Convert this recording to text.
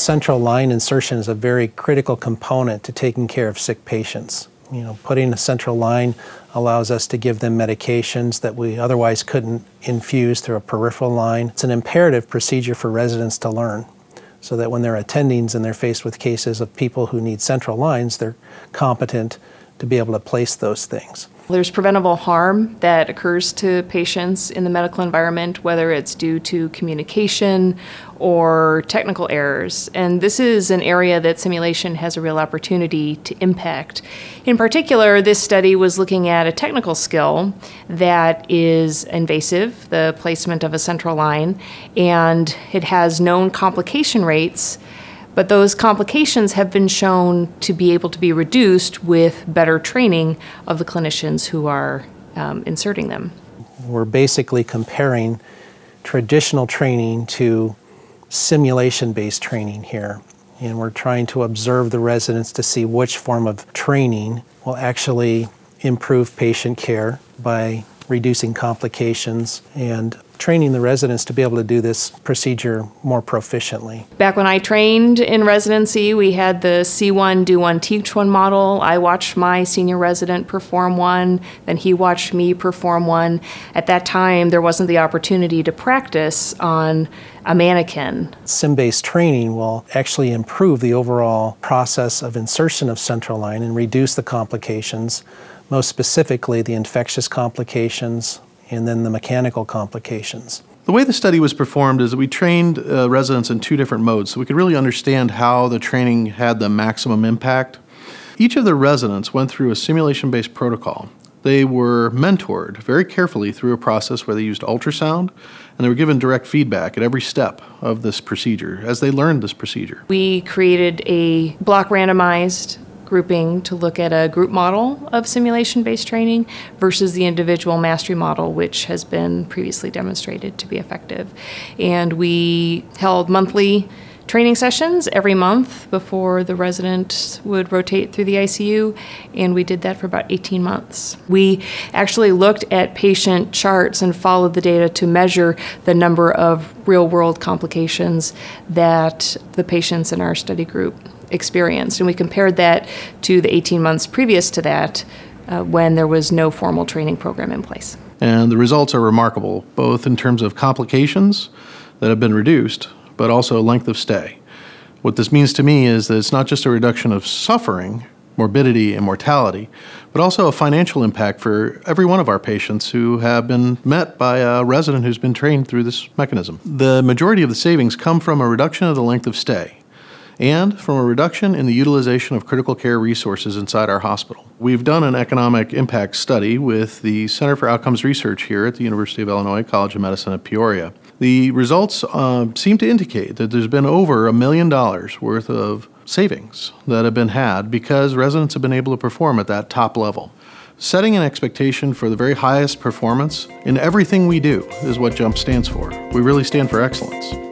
Central line insertion is a very critical component to taking care of sick patients. You know, putting a central line allows us to give them medications that we otherwise couldn't infuse through a peripheral line. It's an imperative procedure for residents to learn so that when they're attendings and they're faced with cases of people who need central lines, they're competent to be able to place those things. There's preventable harm that occurs to patients in the medical environment, whether it's due to communication or technical errors. And this is an area that simulation has a real opportunity to impact. In particular, this study was looking at a technical skill that is invasive, the placement of a central line, and it has known complication rates but those complications have been shown to be able to be reduced with better training of the clinicians who are um, inserting them. We're basically comparing traditional training to simulation based training here. And we're trying to observe the residents to see which form of training will actually improve patient care by reducing complications and training the residents to be able to do this procedure more proficiently. Back when I trained in residency, we had the see one, do one, teach one model. I watched my senior resident perform one, then he watched me perform one. At that time, there wasn't the opportunity to practice on a mannequin. Sim based training will actually improve the overall process of insertion of central line and reduce the complications, most specifically the infectious complications, and then the mechanical complications. The way the study was performed is that we trained uh, residents in two different modes so we could really understand how the training had the maximum impact. Each of the residents went through a simulation based protocol. They were mentored very carefully through a process where they used ultrasound and they were given direct feedback at every step of this procedure as they learned this procedure. We created a block randomized grouping to look at a group model of simulation based training versus the individual mastery model, which has been previously demonstrated to be effective. And we held monthly training sessions every month before the resident would rotate through the ICU, and we did that for about 18 months. We actually looked at patient charts and followed the data to measure the number of real world complications that the patients in our study group experienced. And we compared that to the 18 months previous to that uh, when there was no formal training program in place. And the results are remarkable, both in terms of complications that have been reduced, but also length of stay. What this means to me is that it's not just a reduction of suffering, morbidity, and mortality, but also a financial impact for every one of our patients who have been met by a resident who's been trained through this mechanism. The majority of the savings come from a reduction of the length of stay and from a reduction in the utilization of critical care resources inside our hospital. We've done an economic impact study with the Center for Outcomes Research here at the University of Illinois College of Medicine at Peoria. The results uh, seem to indicate that there's been over a million dollars worth of savings that have been had because residents have been able to perform at that top level. Setting an expectation for the very highest performance in everything we do is what JUMP stands for. We really stand for excellence.